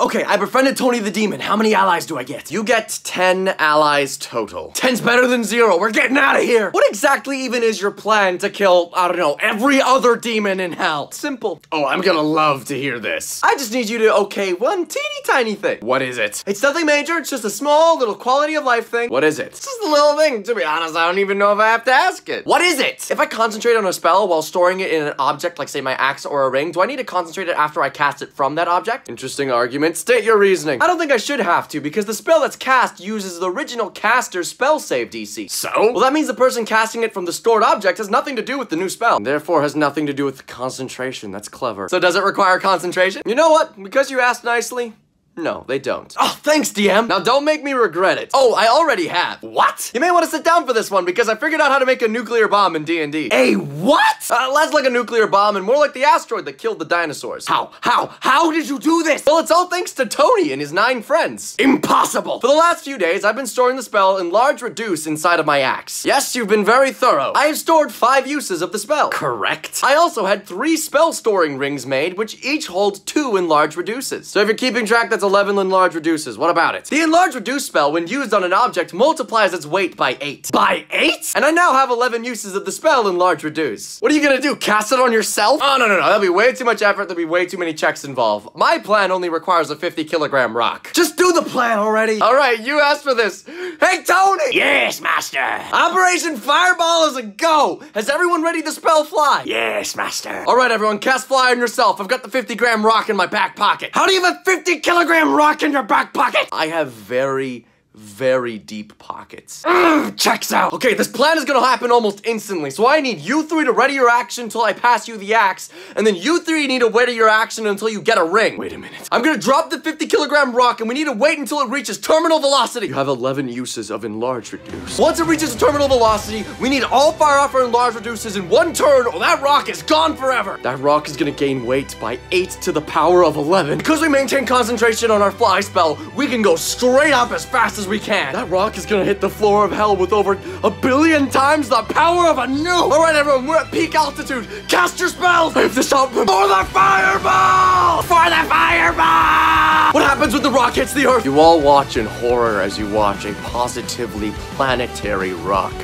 Okay, I befriended Tony the Demon. How many allies do I get? You get 10 allies total. Ten's better than zero. We're getting out of here. What exactly even is your plan to kill, I don't know, every other demon in hell? Simple. Oh, I'm gonna love to hear this. I just need you to okay one teeny tiny thing. What is it? It's nothing major, it's just a small little quality of life thing. What is it? It's just a little thing. To be honest, I don't even know if I have to ask it. What is it? If I concentrate on a spell while storing it in an object, like say my axe or a ring, do I need to concentrate it after I cast it from that object? Interesting argument. State your reasoning. I don't think I should have to, because the spell that's cast uses the original caster's spell save DC. So? Well, that means the person casting it from the stored object has nothing to do with the new spell. Therefore has nothing to do with concentration. That's clever. So does it require concentration? You know what? Because you asked nicely, no, they don't. Oh, thanks, DM. Now don't make me regret it. Oh, I already have. What? You may want to sit down for this one because I figured out how to make a nuclear bomb in D&D. A what? Uh, less like a nuclear bomb and more like the asteroid that killed the dinosaurs. How? How? How did you do this? Well, it's all thanks to Tony and his nine friends. Impossible. For the last few days, I've been storing the spell Enlarge Reduce inside of my axe. Yes, you've been very thorough. I have stored five uses of the spell. Correct. I also had three spell storing rings made, which each hold two Enlarge Reduces. So if you're keeping track, that's 11 Enlarge Reduces. What about it? The Enlarge Reduce spell, when used on an object, multiplies its weight by 8. By eight? And I now have 11 uses of the spell Enlarge Reduce. What are you gonna do? Cast it on yourself? Oh, no, no, no. That'll be way too much effort. There'll be way too many checks involved. My plan only requires a 50 kilogram rock. Just do the plan already. All right, you asked for this. Hey, Tony! yes, master. Operation Fireball is a go! Has everyone ready to spell fly? Yes, master. All right, everyone, cast fly on yourself. I've got the 50 gram rock in my back pocket. How do you have a 50 kilogram rock in your back pocket? I have very, very deep pockets. Mm, checks out. Okay, this plan is gonna happen almost instantly, so I need you three to ready your action until I pass you the axe, and then you three need to ready your action until you get a ring. Wait a minute. I'm gonna drop the 50 kilogram rock, and we need to wait until it reaches terminal velocity. You have 11 uses of enlarge reduce. Once it reaches terminal velocity, we need all fire off our large reduces in one turn, or that rock is gone forever. That rock is gonna gain weight by 8 to the power of 11. Because we maintain concentration on our fly spell, we can go straight up as fast as we can. That rock is gonna hit the floor of hell with over a billion times the power of a nuke! All right, everyone, we're at peak altitude. Cast your spells. I have to stop them. For the fireball! For the fireball! What happens when the rock hits the earth? You all watch in horror as you watch a positively planetary rock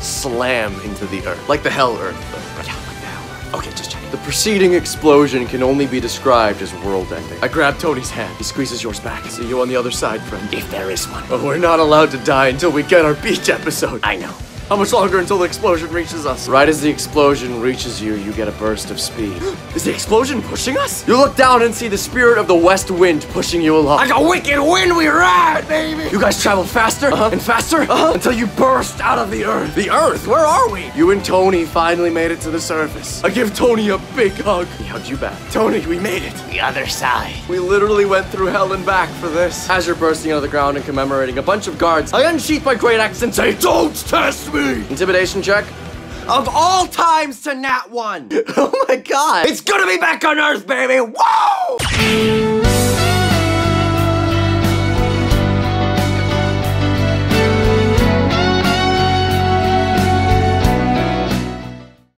slam into the earth. Like the hell earth. Okay, just check. The preceding explosion can only be described as world-ending. I grab Tony's hand. He squeezes yours back. See you on the other side, friend. If there is one. But we're not allowed to die until we get our beach episode. I know. How much longer until the explosion reaches us? Right as the explosion reaches you, you get a burst of speed. Is the explosion pushing us? You look down and see the spirit of the west wind pushing you along. Like a wicked wind we ride, baby! You guys travel faster Uh-huh. and faster Uh-huh. until you burst out of the earth. The earth, where are we? You and Tony finally made it to the surface. I give Tony a big hug. He hugged you back. Tony, we made it. The other side. We literally went through hell and back for this. As you're bursting out of the ground and commemorating a bunch of guards, I unsheath my great axe and say, Don't test me! Intimidation check. Of all times to nat one. Oh my god! It's gonna be back on Earth, baby. Whoa!